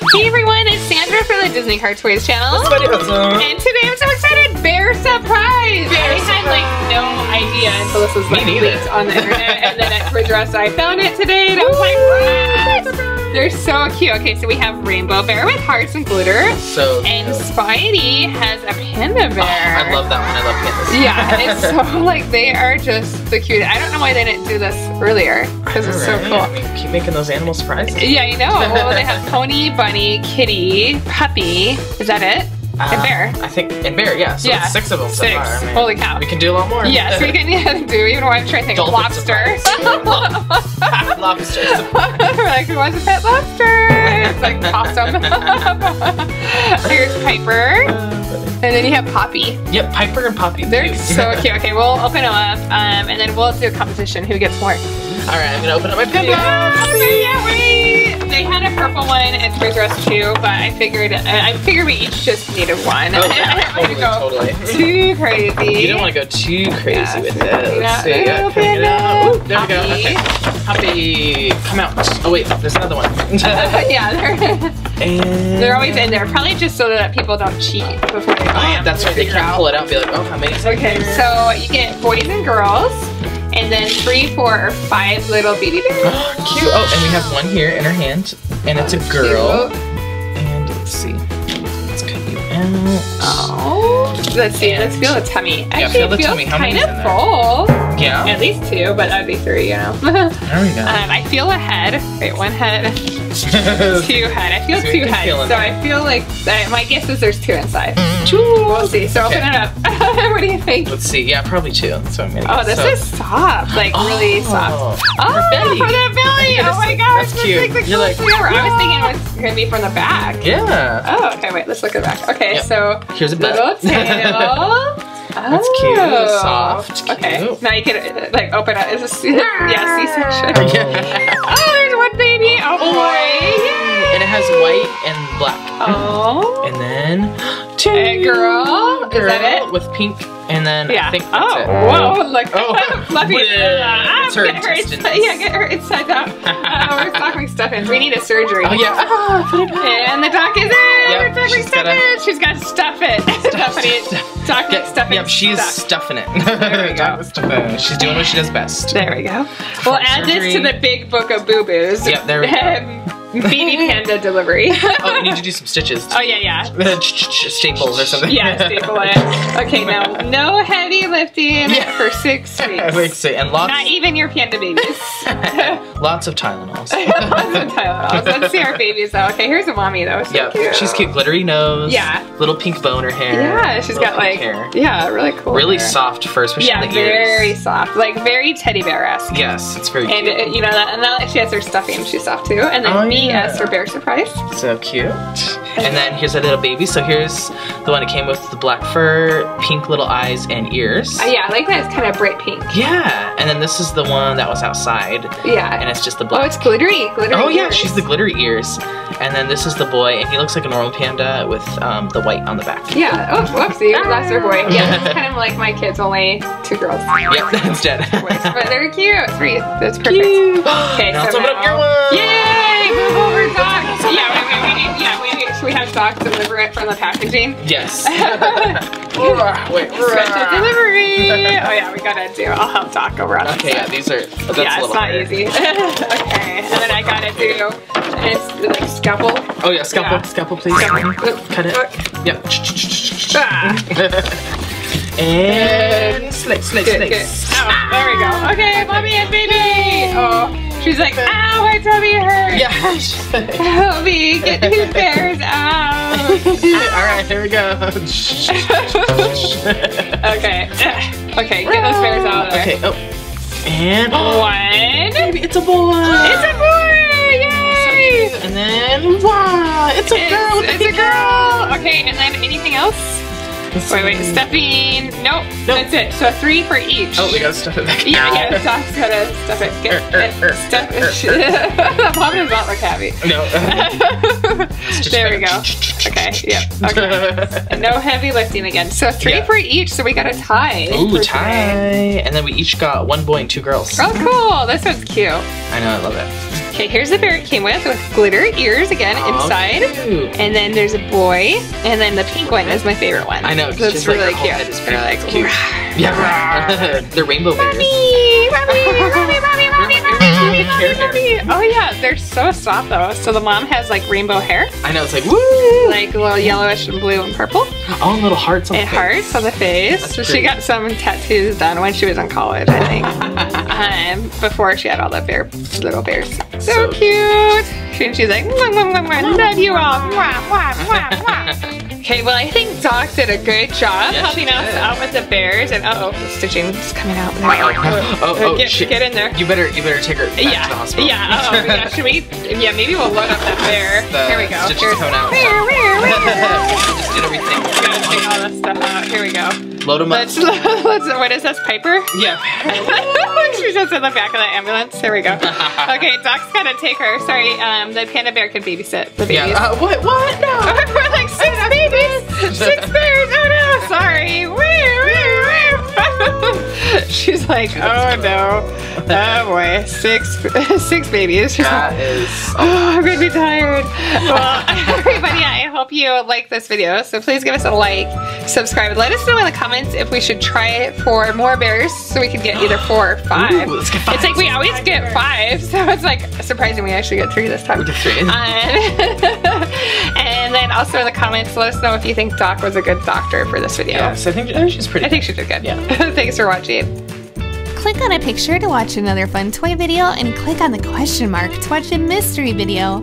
Hey everyone, it's Sandra from the Disney Car Toys channel. That's very awesome. And today I'm so excited! Bear surprise! Bear I had like no idea until this was like leaked on the internet, and then at Toys R Us I found it today, and I was like? They're so cute. Okay, so we have Rainbow Bear with hearts and glitter, So and. Spidey has a panda oh, bear. Oh, I love that one. I love pandas. Yeah, it's so like they are just the cute. I don't know why they didn't do this earlier because it's so cool. I mean, keep making those animal surprises. Yeah, I know. Well, they have pony, bunny, kitty, puppy. Is that it? And Uh, bear. I think and bear. Yeah. So Yeah, six of them so Six. far. I mean, Holy cow. We can do a lot more. Yes, we can yeah, do even trying to think of Dolphin lobster. Lobsters. We're like, who wants a pet lobster? It's like awesome. Here's Piper. And then you have Poppy. Yep, Piper and Poppy. They're so cute. Okay, we'll open them up um, and then we'll do a competition. Who gets more? All right, I'm gonna open up my pin Yeah, box. I can't wait. They had a purple one and R Us too, but I figured uh, I figured we each just needed one. Oh, yeah, totally, go totally. Too crazy. You don't want to go too crazy Yeah, with so it. yeah, Let's see. Open can we get it out? it. Ooh, there we go. Poppy. Okay. Poppy, come out. Oh wait, there's another one. yeah, they're, and they're always in there, probably just so that people don't cheat before they buy oh, them. That's right. They can't out. pull it out and be like, oh, amazing. Okay, so you get boys and girls, and then three, four, or five little baby bears. Oh, cute. Oh, and we have one here in her hand, and it's a girl. Cute. And let's see. Let's cut you out. Oh, let's see. Let's feel the tummy. Actually, feel the tummy. How kind of full. Yeah. At least two, but that'd be three, you know. There we go. um, I feel a head. Wait, one head, two head. I feel So two can heads. feel in So. I feel like my guess is there's two inside. Mm-hmm. We'll see. So open it up. what do you think? Let's see. Yeah, probably two. So I'm gonna Oh, guess. this so. is soft. Like really oh. soft. Oh, Oh, belly. for the oh, belly! Oh my gosh, That's cute. like You're like. I was thinking it was gonna be from the back. Yeah. Oh, okay, wait, let's look at the back. Okay, Yep. so Here's a little tail. That's cute, Oh. soft, Okay, now you can like open it. Is this yeah C-section? Yeah. Oh, there's one baby. Oh boy. It has white and black. Oh. And then two. A girl? Is that it? With pink. And then Yeah. I think that's oh, it. whoa! Look, Oh. fluffy. Yeah. It's her get her intestines. inside, yeah, get her inside out. Uh, we're talking stuffings. We need a surgery. Oh yeah. Ah, put it back. And the doc is in. Yep, We're talking she's gotta- stuffing. She's got to stuff it. Stuffing it. Talking Get- stuffing. Yep, she's stuff. stuffing it. There we go. Doc. She's doing what she does best. There we go. We'll add this to the big book of boo boos. Yep, there we go. Baby panda delivery. Oh, you need to do some stitches. oh yeah, yeah. Staples or something. Yeah, staple it. Okay, now no heavy lifting Yeah. for six weeks. Wait, say, and lots, Not even your panda babies. lots of Tylenols. Lots of Tylenols. Let's see our babies though. Okay, here's a mommy though. So Yeah, cute. she's cute. Glittery nose. Yeah. Little pink boner hair. Yeah, she's got like hair. yeah, really cool. Really hair. soft fur, especially Yeah, in the ears. very soft, like very teddy bear esque. Yes, it's very And cute. uh, you know that, and now that she has her stuffing, she's soft too. And then Oh, me yeah. as her bear surprise. So cute. And then here's a little baby. So here's the one that came with the black fur, pink little eyes, and ears. Uh, yeah, I like that. It's kind of bright pink. Yeah, and then this is the one that was outside, Yeah. and it's just the black. oh, it's glittery, glittery. Oh yeah, ears. she's the glittery ears. And then this is the boy, and he looks like a normal panda with um, the white on the back. Yeah. Oh, whoopsie, that's her boy. Yeah, it's kind of like my kids, only two girls. Yep, that's dead. But they're cute. Three. That's perfect. Cute. Okay, now so let's open up your one. Yay! Move over, Doc. Yeah, wait, we need. Yeah, we need. Should we have Doc deliver it from the packaging? Yes. Wait. Special delivery. Oh yeah, we gotta do. I'll help Doc over on Okay, yeah, these are. That's yeah, it's not easy. okay, and then I gotta do. It's like scalpel. Oh yeah, scalpel, Yeah. scalpel, please. Cut it. Yep. Ah, And slick, slick, slick. Oh, there we go. Okay, mommy and baby. Oh, she's like, ow, my tummy hurts. Yeah. Help me get these bears out. All right, here we go. okay. Okay, get those bears out of there. Okay. Oh. And One. baby, it's a boy. It's a boy! Yay! And then wow, it's a girl. It's, with it's a pink girl. Okay, and then anything else? Wait, wait, stuffing. Nope, Nope. that's it. So three for each. Oh, we gotta stuff it back. Yeah, yeah, Doc's gotta stuff it. Get Er, er, it. er. Stuff it. Mom does not look happy. No. there we go. Okay, yep. Okay. And no heavy lifting again. So three Yeah. for each, so we got a tie. Ooh, tie. today. And then we each got one boy and two girls. Oh, cool. This one's cute. I know, I love it. Okay, here's the bear it came with, with glitter ears again oh, inside. Cute. And then there's a boy, and then the pink one is my favorite one. I know, because it's really like, cute. It's pretty like, cute. Rawr. Yeah, rawr. the rainbow bears. Mommy, mommy, mommy, mommy, mommy, Oh yeah, they're so soft though. So the mom has like rainbow hair. I know, it's like woo! Like little yellowish and blue and purple. Oh, and little hearts on and the face. hearts on the face. That's so she got some tattoos done when she was in college, I think um, before she had all the bear little bears. So, So- cute. And she's like, mwah, mwah, mwah, mwah, love you all. Mwah, mwah, mwah, mwah. Okay, well I think Doc did a good job Yes, helping us out with the bears, and uh oh, the stitching is coming out. There. Oh, oh, get, shit. get in there. You better, you better take her back Yeah, to the hospital. yeah, oh, yeah, should we, yeah, maybe we'll load up that bear. The Here we go. stitches Here's- coming out. Where, where, where? Just did everything. Gotta take this stuff out. Here we go. Load them up. Let's, let's, what is this, Piper? Yeah. She's just in the back of the ambulance. Here we go. Okay, Doc's gotta take her. Sorry, um, the panda bear can babysit the babies. Yeah. Uh, what? What? No. We're like six babies, six bears. Oh no, sorry. Woo, woo, woo. She's like, oh no, oh boy, six, six babies. She's That like, is. Oh, I'm gonna be tired. Well, everybody, I hope you like this video. So please give us a like, subscribe, and let us know in the comments if we should try it for more bears so we could get either four or five. Ooh, let's get five. It's like we always get five, so it's like surprising we actually get three this time. We get three. Um, and then also in the comments, let us know if you think Doc was a good doctor for this video. Yes, I think I think she's pretty. I think she did good. Yeah. Thanks for watching. Click on a picture to watch another fun toy video and click on the question mark to watch a mystery video.